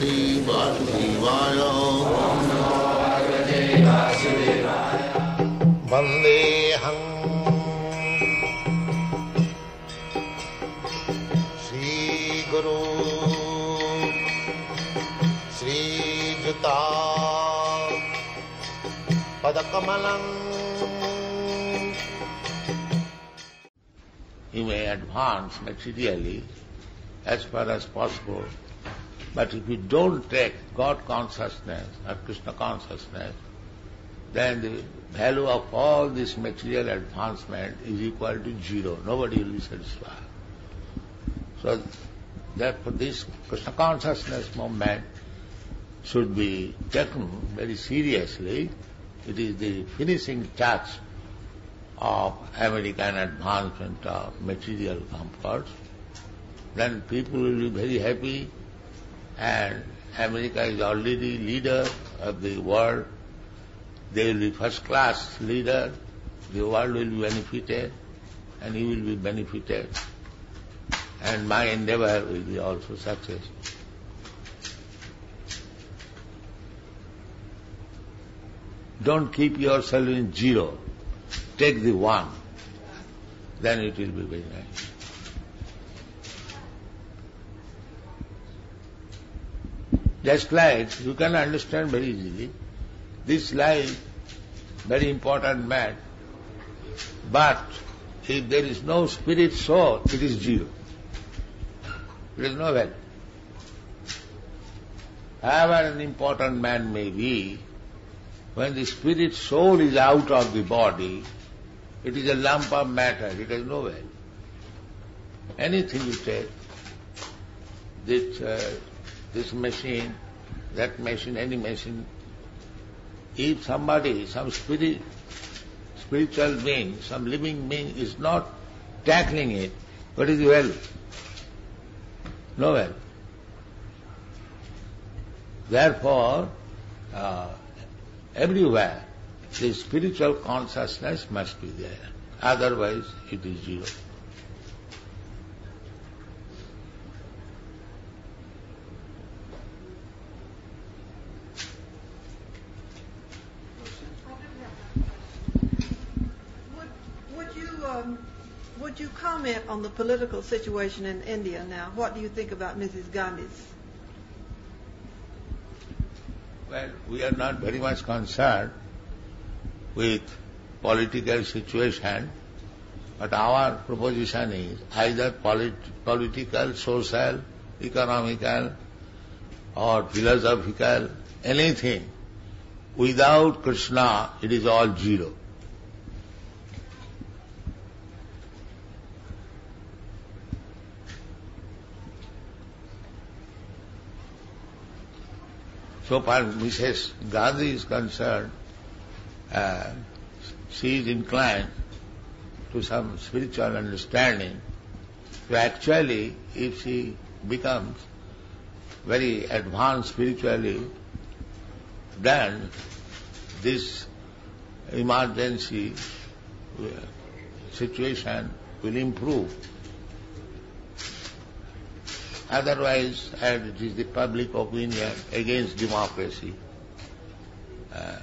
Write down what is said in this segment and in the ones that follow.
श्री वासुदेवाय वन्देऽहम् श्रीगुरु श्रीयुता पदकमलम् You may advance materially as far as possible but if you don't take God consciousness or Krishna consciousness, then the value of all this material advancement is equal to zero. Nobody will be satisfied. So therefore this Krishna consciousness movement should be taken very seriously. It is the finishing touch of American advancement of material comforts. Then people will be very happy and America is already leader of the world they will be first class leader, the world will be benefited, and he will be benefited, and my endeavor will be also success. Don't keep yourself in zero. Take the one. Then it will be very nice. Just like you can understand very easily this life, very important man. But if there is no spirit soul, it is zero. It is no value. However an important man may be, when the spirit soul is out of the body, it is a lump of matter, it has no value. Anything you take, this, uh, this machine, that machine, any machine, if somebody, some spirit, spiritual being, some living being is not tackling it, what is the value? No value. Therefore, uh, everywhere the spiritual consciousness must be there. Otherwise, it is zero. Would, would you um, would you comment on the political situation in India now? What do you think about Mrs. Gandhi's? Well, we are not very much concerned with political situation, but our proposition is either polit- political, social, economical, or philosophical, anything. Without Krishna, it is all zero. So far Mrs. Gandhi is concerned, uh, she is inclined to some spiritual understanding. So actually, if she becomes very advanced spiritually, then this emergency uh, situation will improve. Otherwise, as it is the public opinion against democracy. Uh,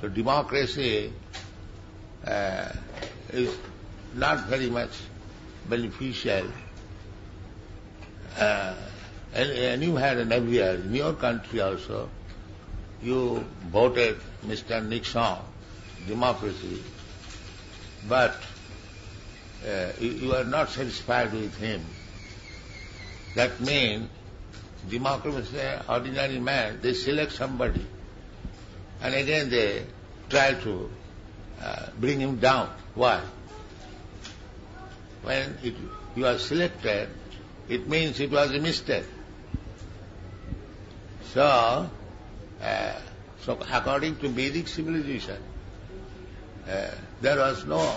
so democracy uh, is not very much beneficial. Uh, and, and you had an year in your country also. You voted Mr. Nixon, democracy, but uh, you, you are not satisfied with him. That means democracy, ordinary man, they select somebody and again they try to uh, bring him down. Why? When it, you are selected, it means it was a mistake. So, uh, so according to Vedic civilization, uh, there was no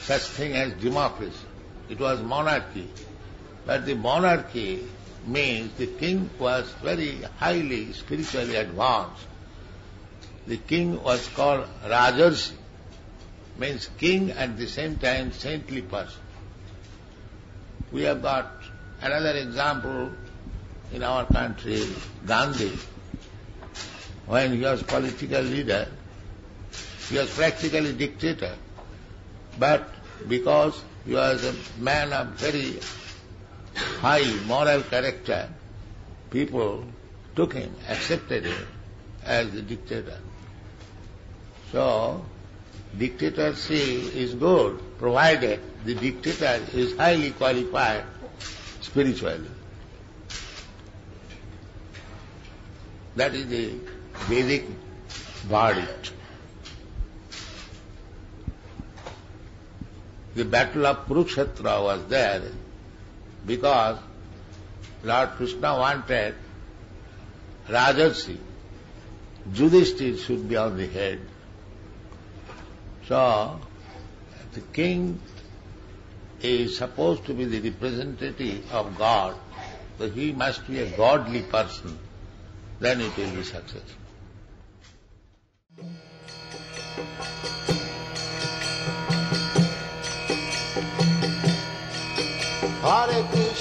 such thing as democracy. It was monarchy. But the monarchy means the king was very highly spiritually advanced. The king was called Rajarsi, means king at the same time saintly person. We have got another example in our country, Gandhi, when he was political leader, he was practically dictator. But because he was a man of very high moral character, people took him, accepted him as the dictator. So, dictatorship is good, provided the dictator is highly qualified spiritually. That is the Vedic verdict. The battle of Kurukshetra was there because Lord Krishna wanted Rajarsi, Yudhishthir should be on the head. So, the king is supposed to be the representative of God, so he must be a godly person, then it will be successful.